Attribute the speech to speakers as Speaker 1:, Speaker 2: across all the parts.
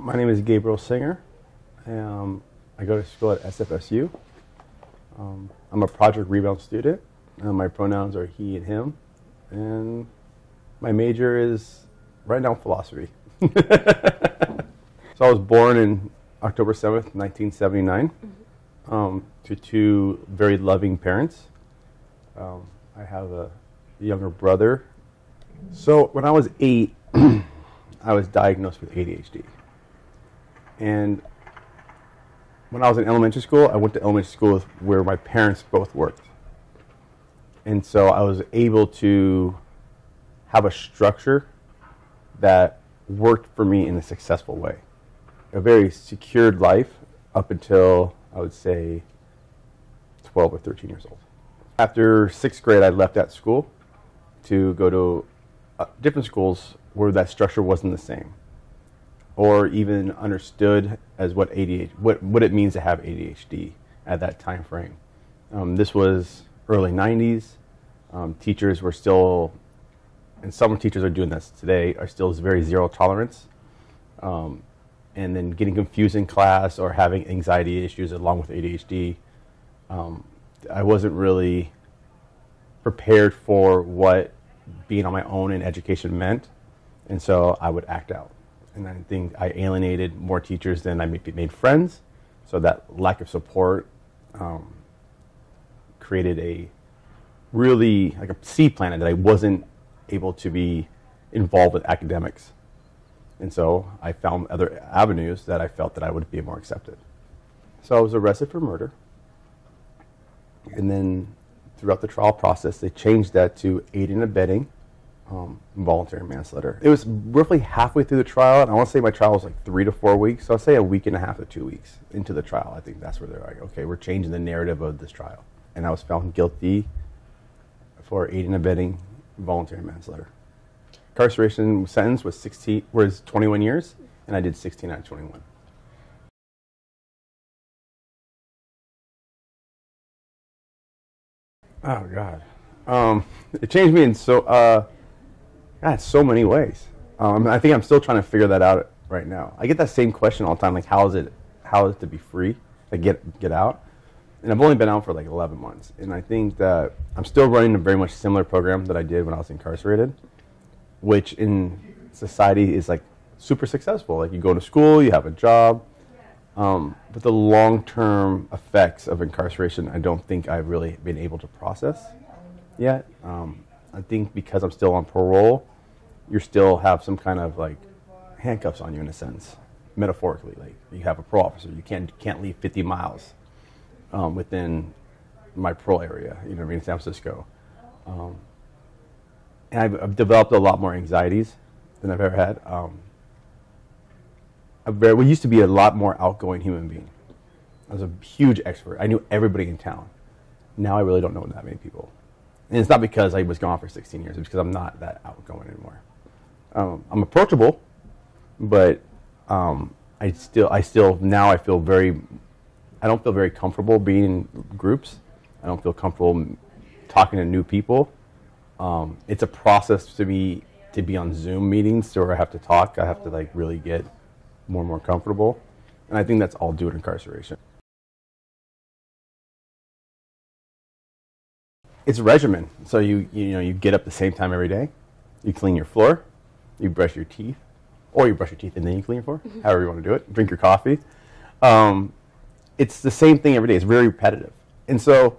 Speaker 1: My name is Gabriel Singer. Um, I go to school at SFSU. Um, I'm a Project Rebound student. Uh, my pronouns are he and him. And my major is right now philosophy. so I was born in October 7th, 1979, um, to two very loving parents. Um, I have a younger brother. So when I was eight, I was diagnosed with ADHD. And when I was in elementary school, I went to elementary school where my parents both worked. And so I was able to have a structure that worked for me in a successful way. A very secured life up until I would say 12 or 13 years old. After sixth grade, I left that school to go to uh, different schools where that structure wasn't the same or even understood as what ADHD, what, what it means to have ADHD at that time frame. Um, this was early 90s. Um, teachers were still, and some teachers are doing this today, are still very zero tolerance. Um, and then getting confused in class or having anxiety issues along with ADHD. Um, I wasn't really prepared for what being on my own in education meant, and so I would act out and I think I alienated more teachers than I made friends. So that lack of support um, created a really like a seed planet that I wasn't able to be involved with academics. And so I found other avenues that I felt that I would be more accepted. So I was arrested for murder. And then throughout the trial process, they changed that to aiding and abetting um, manslaughter. It was roughly halfway through the trial, and I want to say my trial was like three to four weeks. So I'll say a week and a half to two weeks into the trial. I think that's where they're like, okay, we're changing the narrative of this trial. And I was found guilty for aiding and abetting voluntary manslaughter. Incarceration sentence was 16, was 21 years, and I did 16 out of 21. Oh God, um, it changed me in so. Uh, God, so many ways. Um, I think I'm still trying to figure that out right now. I get that same question all the time, like how is it, how is it to be free, like get get out? And I've only been out for like 11 months, and I think that I'm still running a very much similar program that I did when I was incarcerated, which in society is like super successful. Like you go to school, you have a job, um, but the long-term effects of incarceration, I don't think I've really been able to process yet. Um, I think because I'm still on parole, you still have some kind of like handcuffs on you in a sense, metaphorically. Like you have a parole officer, you can't can't leave 50 miles um, within my parole area. You know what I mean, San Francisco. Um, and I've, I've, developed a lot more anxieties than I've ever had. Um, very, we used to be a lot more outgoing human being. I was a huge expert. I knew everybody in town. Now I really don't know that many people. And it's not because I was gone for 16 years. It's because I'm not that outgoing anymore. Um, I'm approachable, but um, I still, I still now I feel very, I don't feel very comfortable being in groups. I don't feel comfortable talking to new people. Um, it's a process to be to be on Zoom meetings where I have to talk. I have to like really get more and more comfortable, and I think that's all due to incarceration. It's a regimen. So you you know you get up the same time every day, you clean your floor, you brush your teeth, or you brush your teeth and then you clean your floor, mm-hmm. however you want to do it. Drink your coffee. Um, it's the same thing every day. It's very repetitive, and so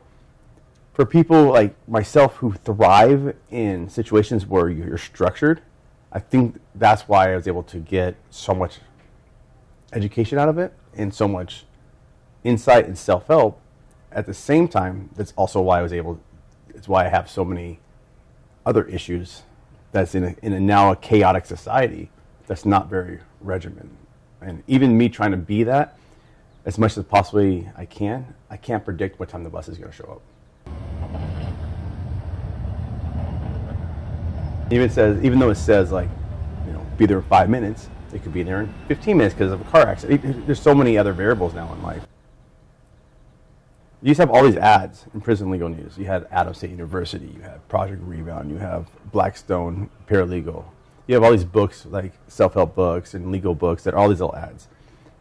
Speaker 1: for people like myself who thrive in situations where you're structured, I think that's why I was able to get so much education out of it and so much insight and self help. At the same time, that's also why I was able it's why I have so many other issues that's in a, in a now a chaotic society that's not very regimented. And even me trying to be that as much as possibly I can, I can't predict what time the bus is going to show up. Even says, even though it says like, you know, be there in five minutes, it could be there in 15 minutes because of a car accident. There's so many other variables now in life you used to have all these ads in prison legal news. You had Adams State University, you had Project Rebound, you have Blackstone Paralegal, you have all these books like self-help books and legal books that are all these little ads.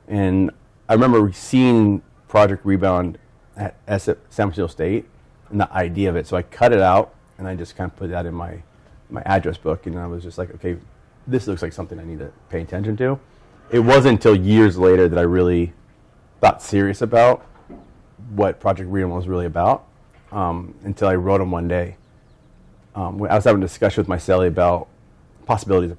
Speaker 1: And I remember seeing Project Rebound at San Francisco State and the idea of it. So I cut it out and I just kind of put that in my my address book, and I was just like, okay, this looks like something I need to pay attention to. It wasn't until years later that I really thought serious about what Project Rebound was really about. Um, until I wrote them one day. Um, I was having a discussion with my cellie about possibilities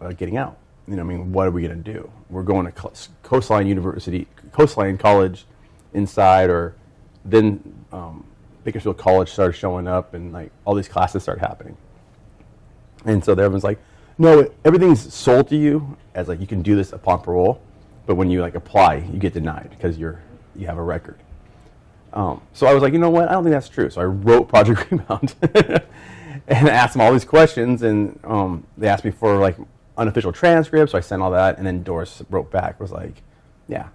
Speaker 1: of getting out. You know, I mean, what are we going to do? We're going to Coastline University, Coastline College inside, or then um, Bakersfield College started showing up, and like all these classes started happening. And so everyone's like, no, everything's sold to you as like you can do this upon parole, but when you like apply, you get denied because you're you have a record. Um, so I was like, you know what? I don't think that's true. So I wrote Project Rebound and asked them all these questions, and um, they asked me for like unofficial transcripts. So I sent all that, and then Doris wrote back was like, yeah,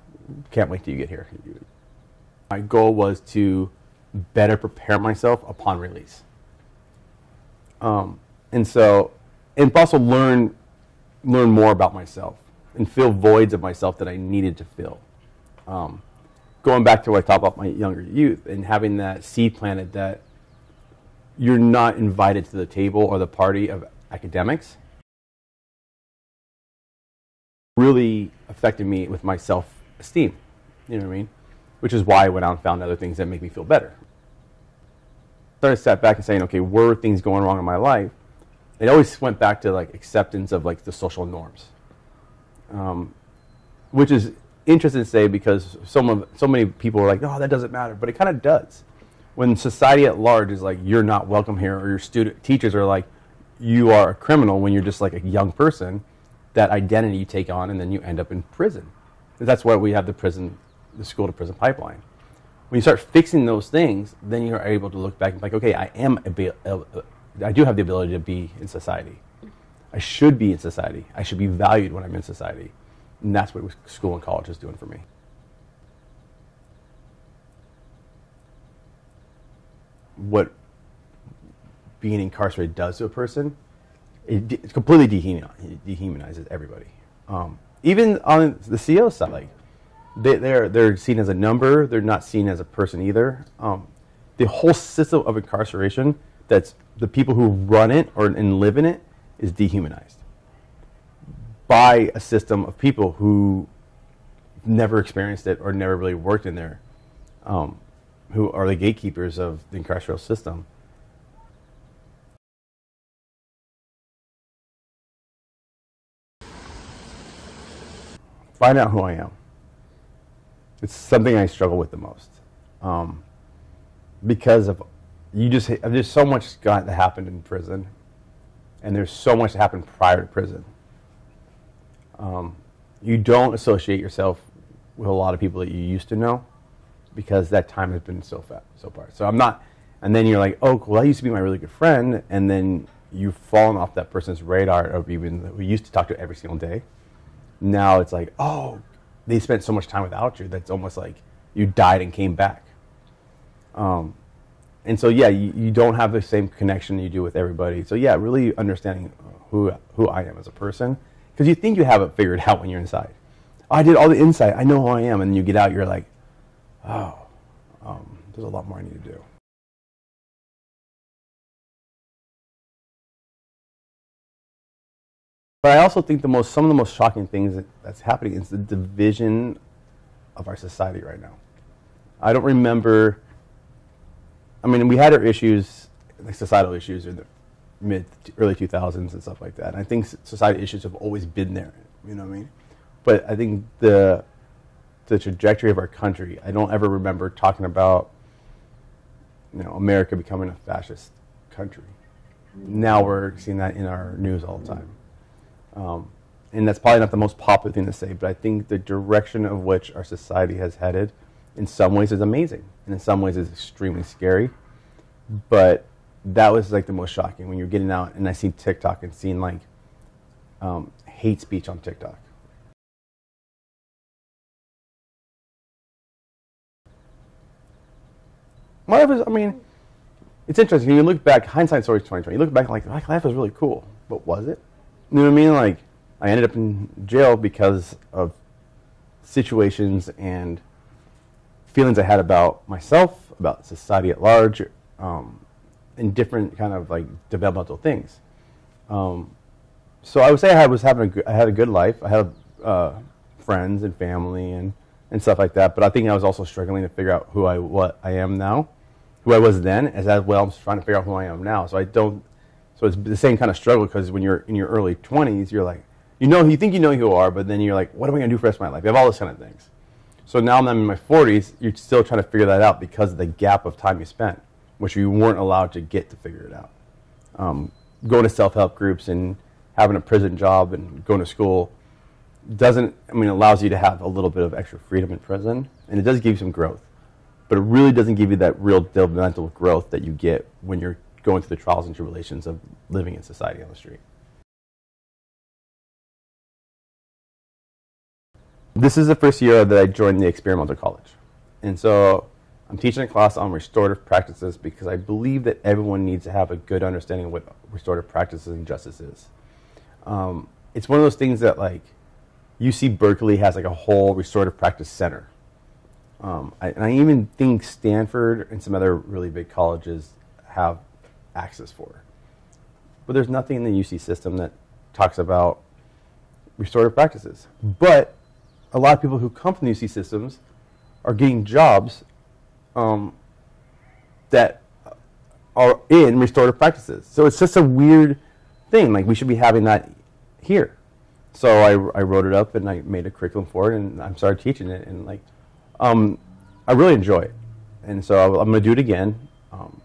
Speaker 1: can't wait till you get here. My goal was to better prepare myself upon release. Um, and so, and also learn learn more about myself and fill voids of myself that I needed to fill. Um, going back to what I talked about my younger youth and having that seed planted that you're not invited to the table or the party of academics really affected me with my self esteem. You know what I mean? Which is why I went out and found other things that make me feel better. Started to step back and saying, okay, were things going wrong in my life? It always went back to like acceptance of like the social norms, um, which is interesting to say because some so many people are like, "Oh, that doesn't matter," but it kind of does. When society at large is like, "You're not welcome here," or your student teachers are like, "You are a criminal," when you're just like a young person, that identity you take on, and then you end up in prison. That's why we have the prison, the school to prison pipeline. When you start fixing those things, then you're able to look back and be like, okay, I am uh, uh, i do have the ability to be in society. I should be in society. I should be valued when I'm in society. And that's what school and college is doing for me. What being incarcerated does to a person, it, it completely dehumanizes everybody. Um, even on the CO side, like they, are they're, they're seen as a number. They're not seen as a person either. Um, the whole system of incarceration, that's the people who run it or and live in it, is dehumanized by a system of people who never experienced it or never really worked in there, um, who are the gatekeepers of the incarceral system. Find out who I am. It's something I struggle with the most. Um, because of you just there's so much that happened in prison, and there's so much that happened prior to prison um, you don't associate yourself with a lot of people that you used to know because that time has been so fast so far. So I'm not, and then you're like, oh, well, that used to be my really good friend, and then you've fallen off that person's radar of even we used to talk to every single day. Now it's like, oh, they spent so much time without you that's almost like you died and came back. Um, and so yeah, you, you don't have the same connection you do with everybody. So yeah, really understanding who who I am as a person because you think you have it figured out when you're inside. Oh, I did all the insight. I know who I am. And then you get out, you're like, oh, um, there's a lot more I need to do. But I also think the most, some of the most shocking things that, that's happening is the division of our society right now. I don't remember. I mean, we had our issues, like societal issues, in the mid early 2000s and stuff like that. And I think society issues have always been there. You know what I mean? But I think the the trajectory of our country, I don't ever remember talking about you know America becoming a fascist country. Now we're seeing that in our news all the time. Um, and that's probably not the most popular thing to say, but I think the direction of which our society has headed in some ways is amazing, and in some ways is extremely scary. But that was like the most shocking when you're getting out and I see TikTok and seeing like um, hate speech on TikTok. My life is, I mean, it's interesting. You look back, hindsight story 2020. You look back like, like life was really cool, but was it? You know what I mean? Like, I ended up in jail because of situations and feelings I had about myself, about society at large, um, and different kind of like developmental things. Um, so I would say I was having a good, I had a good life. I had uh, friends and family and, and stuff like that. But I think I was also struggling to figure out who I what I am now, who I was then, as well. I'm trying to figure out who I am now. So I don't. So it's the same kind of struggle because when you're in your early 20s, you're like, you know, you think you know who you are, but then you're like, what am I going to do for the rest of my life? You have all those kind of things. So now I'm in my 40s, you're still trying to figure that out because of the gap of time you spent, which you weren't allowed to get to figure it out. Um, going to self-help groups and having a prison job and going to school doesn't, I mean, it allows you to have a little bit of extra freedom in prison, and it does give you some growth. But it really doesn't give you that real developmental growth that you get when you're going through the trials and tribulations of living in society on the street. This is the first year that I joined the experimental college. And so I'm teaching a class on restorative practices because I believe that everyone needs to have a good understanding of what restorative practices and justice is. Um, it's one of those things that like UC Berkeley has like a whole restorative practice center. Um, I, and I even think Stanford and some other really big colleges have access for. But there's nothing in the UC system that talks about restorative practices. But a lot of people who come from the UC systems are getting jobs um, that are in restorative practices. So it's just a weird thing. Like we should be having that here. So I, I wrote it up and I made a curriculum for it and I started teaching it and like um, I really enjoy it. And so I'm going to do it again um,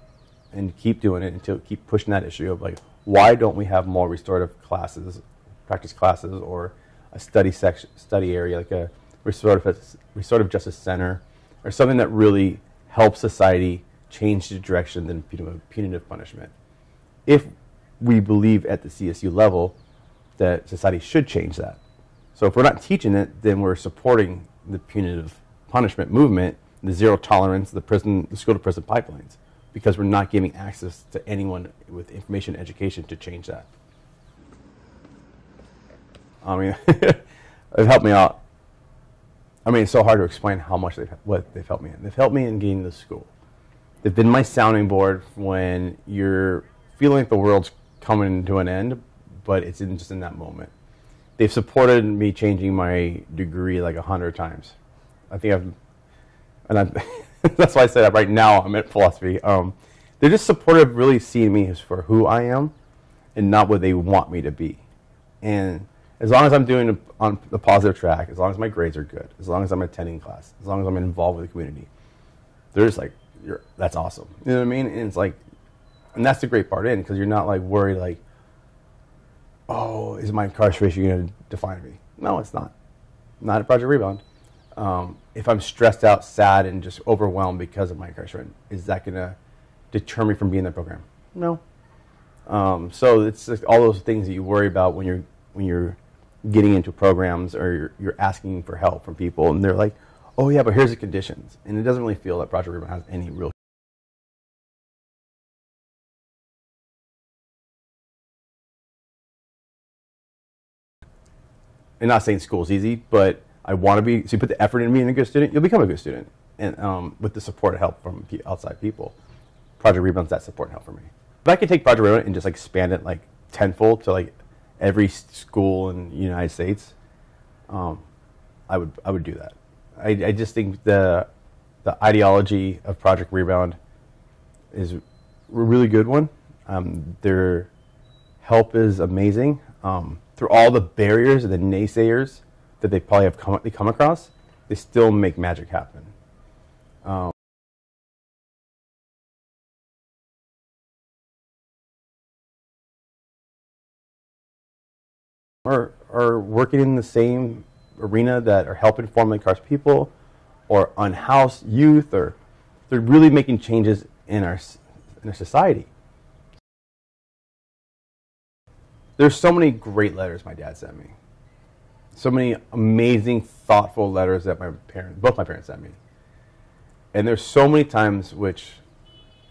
Speaker 1: and keep doing it until keep pushing that issue of like why don't we have more restorative classes, practice classes, or a study section, study area like a restorative restorative justice center or something that really helps society change the direction than punitive punishment. If we believe at the CSU level that society should change that. So if we're not teaching it, then we're supporting the punitive punishment movement, the zero tolerance, the prison, the school to prison pipelines, because we're not giving access to anyone with information education to change that. I um, mean, it helped me out. I mean, it's so hard to explain how much they've what they've helped me in. They've helped me in getting to school. They've been my sounding board when you're feeling like the world's coming to an end, but it's in, just in that moment. They've supported me changing my degree like a hundred times. I think I've, and I'm, that's why I say that right now I'm at philosophy. Um, they're just supportive, really seeing me as for who I am, and not what they want me to be. And as long as I'm doing on the positive track, as long as my grades are good, as long as I'm attending class, as long as I'm involved with the community, they're just like, that's awesome. You know what I mean? And it's like, and that's the great part in because you're not like worried like, oh, is my incarceration going to define me? No, it's not. Not a Project Rebound. Um, if I'm stressed out, sad, and just overwhelmed because of my incarceration, is that going to deter me from being in the program? No. Um, so it's like all those things that you worry about when you're when you're getting into programs or you're, you're asking for help from people, and they're like, "Oh yeah, but here's the conditions," and it doesn't really feel that Project Rebound has any real and not saying school's easy, but I want to be. So you put the effort in being a good student, you'll become a good student, and um, with the support and help from outside people. Project Rebound's that support and help for me. If I could take Project Rebound and just like expand it like tenfold to like every school in the United States, um, I would I would do that. I, I just think the the ideology of Project Rebound is a really good one. Um, their help is amazing. Um, through all the barriers and the naysayers that they probably have come, they come across, they still make magic happen. Are, are working in the same arena that are helping formerly incarcerated people or unhoused youth or they're really making changes in our, in our society. There's so many great letters my dad sent me. So many amazing, thoughtful letters that my parents, both my parents sent me. And there's so many times which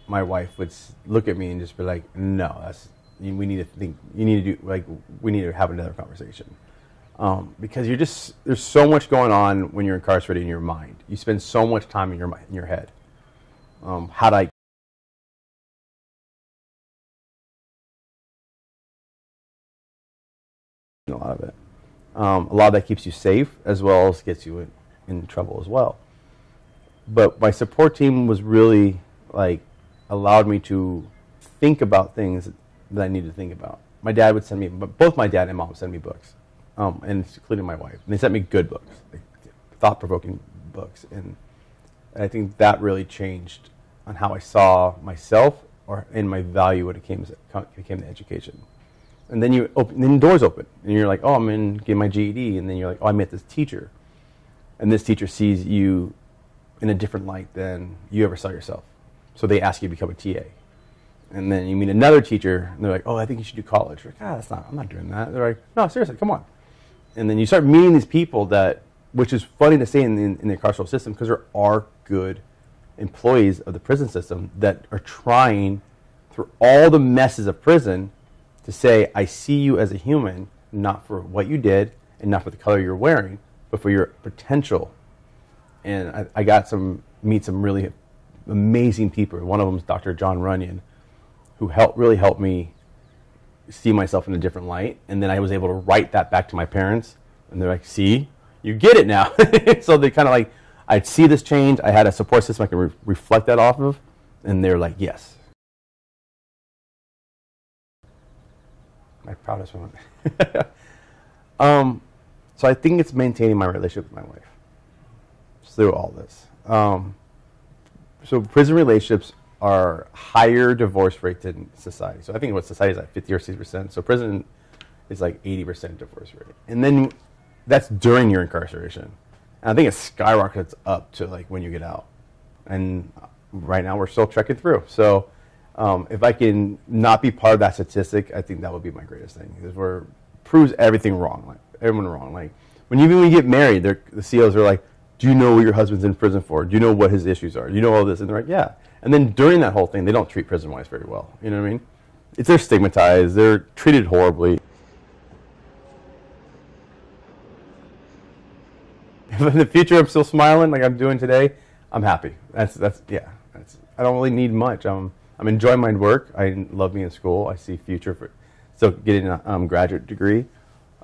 Speaker 1: my wife would look at me and just be like, "No, that's we need to think. You need to do like we need to have another conversation um, because you're just there's so much going on when you're incarcerated in your mind. You spend so much time in your in your head. Um, how do I a lot of it. Um, a lot of that keeps you safe as well as gets you in, in trouble as well. But my support team was really like allowed me to think about things that I needed to think about. My dad would send me, but both my dad and mom would send me books, um, and including my wife. And they sent me good books, like, thought-provoking books, and I think that really changed on how I saw myself or in my value when it came it came to education and then you open, then doors open, and you're like, oh, I'm in get my GED, and then you're like, oh, I met this teacher, and this teacher sees you in a different light than you ever saw yourself, so they ask you to become a TA, and then you meet another teacher, and they're like, oh, I think you should do college. You're like, ah, that's not, I'm not doing that. They're like, no, seriously, come on, and then you start meeting these people that, which is funny to say in, in, the carceral system because there are good employees of the prison system that are trying through all the messes of prison to say, I see you as a human, not for what you did and not for the color you're wearing, but for your potential. And I, I got some meet some really amazing people. One of them is Dr. John Runyon, who helped really helped me see myself in a different light. And then I was able to write that back to my parents, and they're like, "See, you get it now." so they kind of like, I'd see this change. I had a support system I could re- reflect that off of, and they're like, "Yes, my proudest moment. um, so I think it's maintaining my relationship with my wife through all this. Um, so prison relationships are higher divorce rate than society. So I think what society is like 50 or 60 percent. So prison is like 80 percent divorce rate, and then that's during your incarceration. And I think it skyrockets up to like when you get out. And right now we're still trekking through. So um, if I can not be part of that statistic, I think that would be my greatest thing. Because we're proves everything wrong, like everyone wrong. Like when you even when you get married, the CEOs are like, "Do you know what your husband's in prison for? Do you know what his issues are? Do you know all this?" And they're like, "Yeah." And then during that whole thing, they don't treat prison wives very well. You know what I mean? It's they're stigmatized. They're treated horribly. If in the future I'm still smiling like I'm doing today, I'm happy. That's that's yeah. That's I don't really need much. I'm I'm enjoying my work. I love being in school. I see future for still getting a um, graduate degree,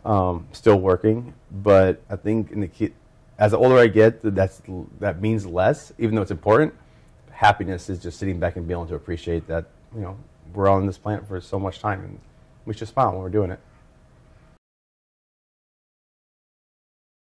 Speaker 1: um, still working. But I think in the as the older I get, that's that means less, even though it's important. Happiness is just sitting back and being able to appreciate that you know we're on this planet for so much time, and we should smile when we're doing it.